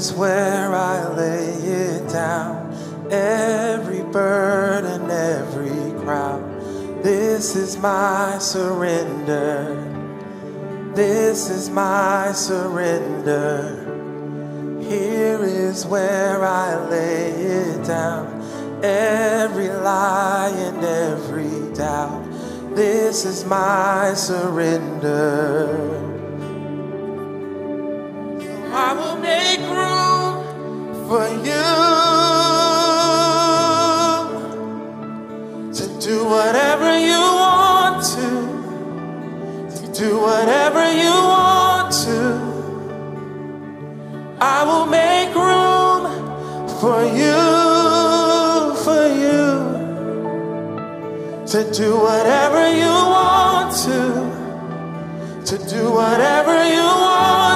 is where I lay it down. Every burden, every crown. This is my surrender. This is my surrender. Here is where I lay it down. Every lie and every doubt. This is my surrender. you to do whatever you want to, to do whatever you want to. I will make room for you, for you to do whatever you want to, to do whatever you want.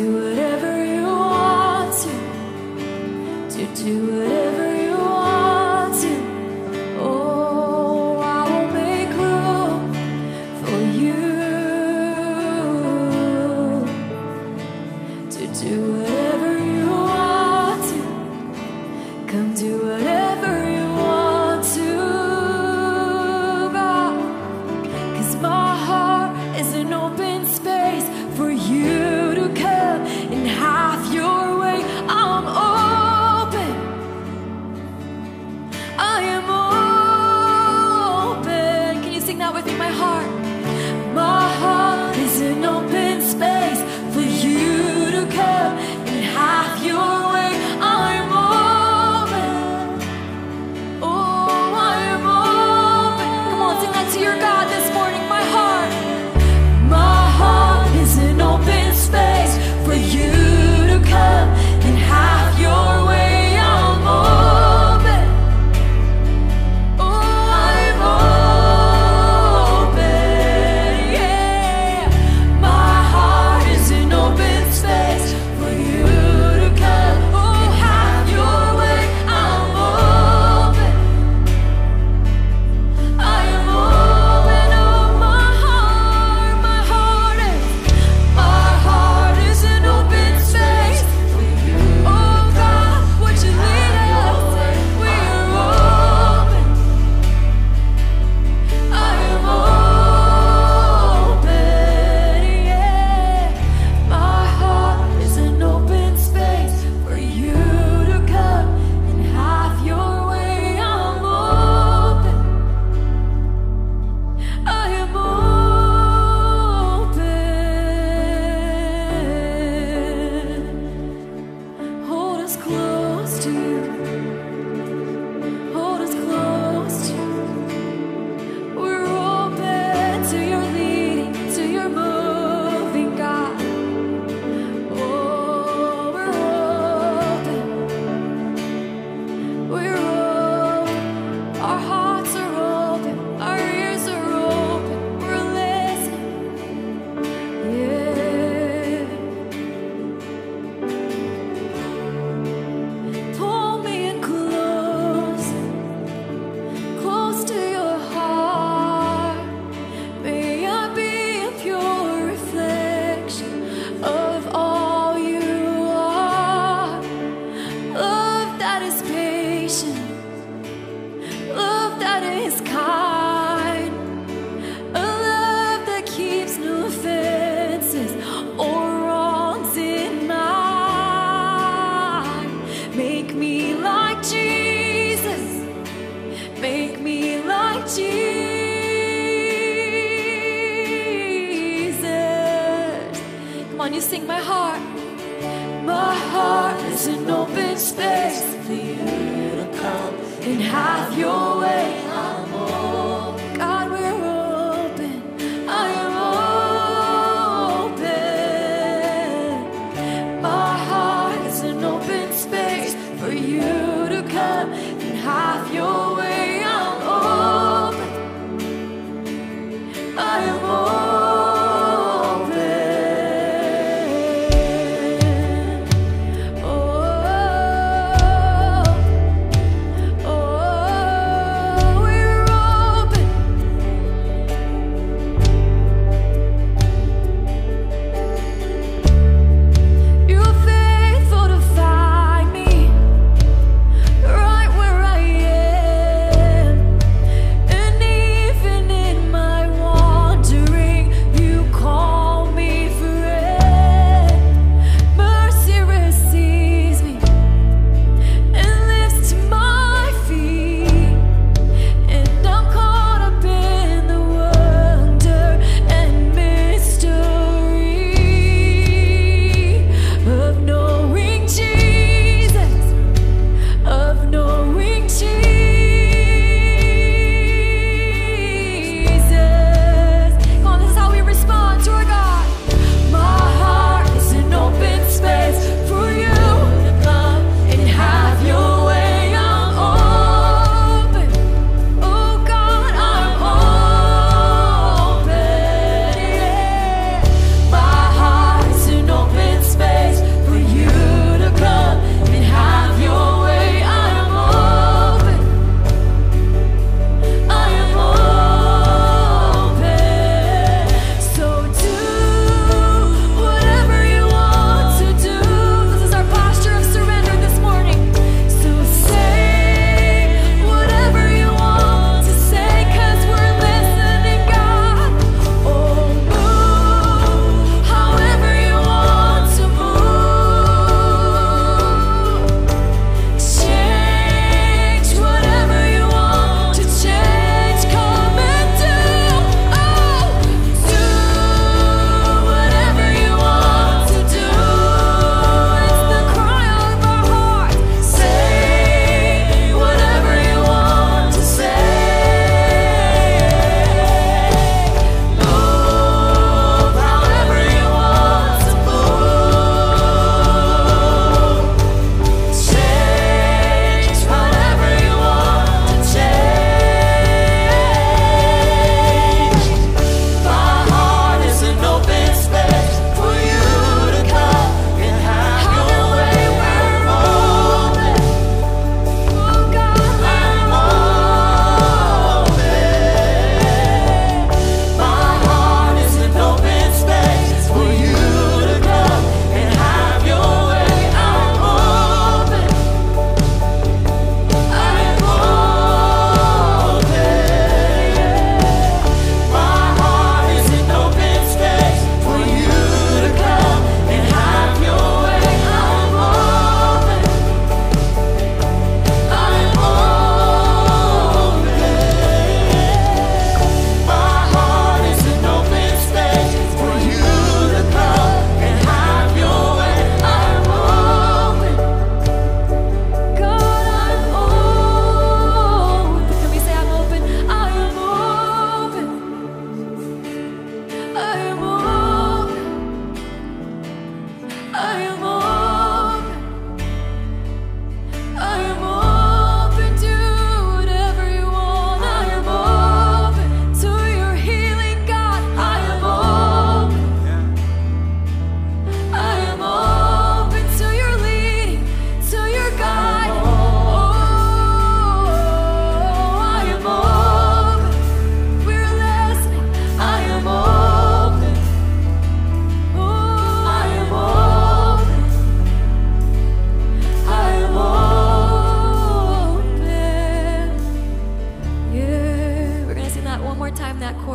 do whatever you want to, to do whatever. Make me like Jesus. Make me like Jesus. Come on, you sing my heart. My heart is an open space for you to come and have your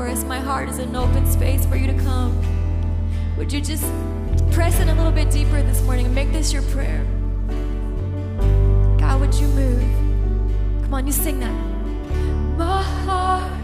My heart is an open space for you to come. Would you just press in a little bit deeper this morning and make this your prayer? God, would you move? Come on, you sing that. My heart.